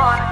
on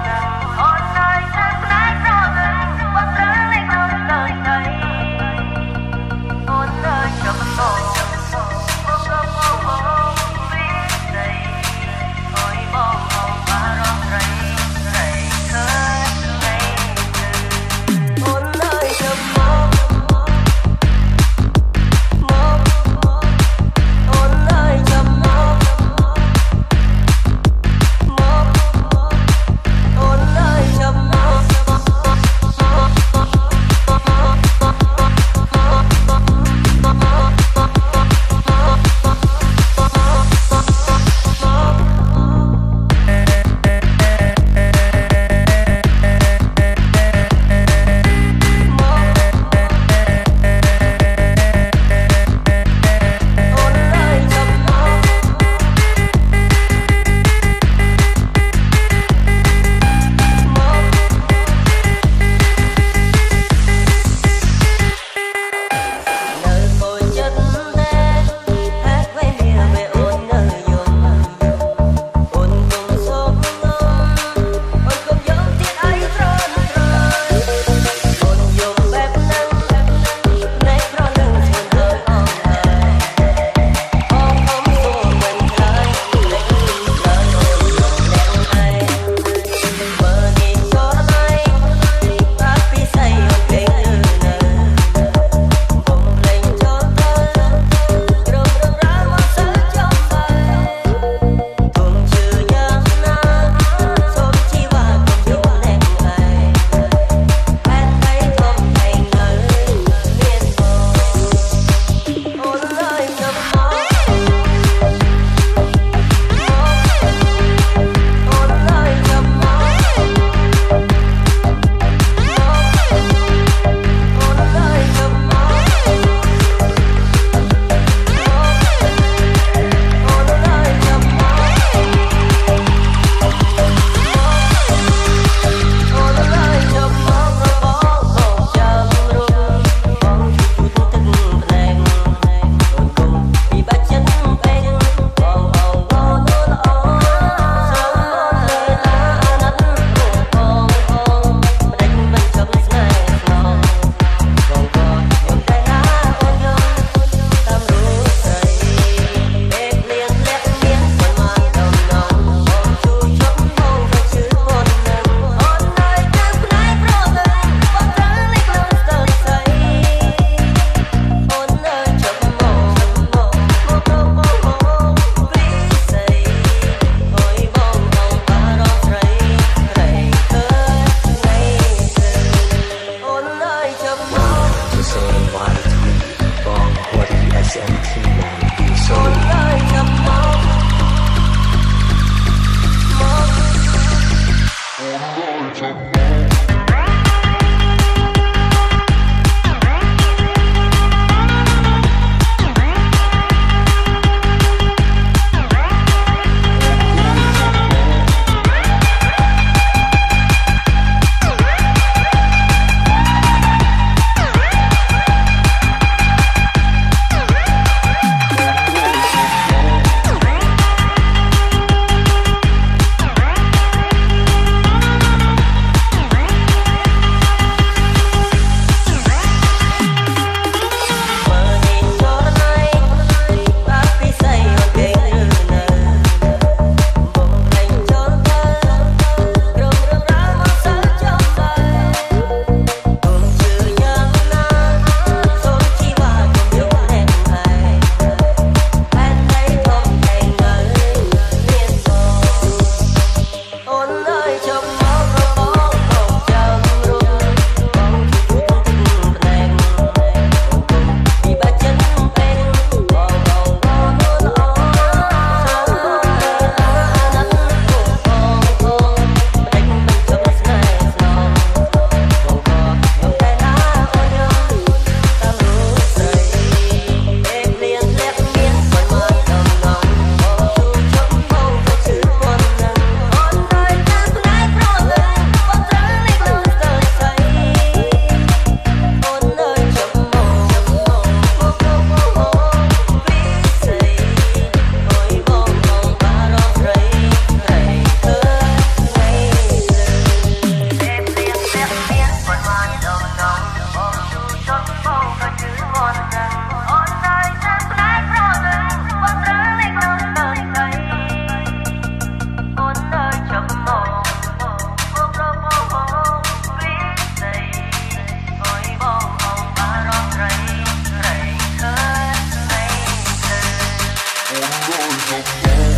Don't go